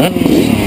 Hum.